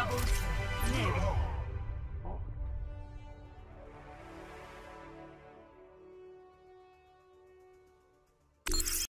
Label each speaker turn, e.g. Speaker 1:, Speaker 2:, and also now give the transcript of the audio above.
Speaker 1: Double. Nil.